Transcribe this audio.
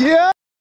Yeah!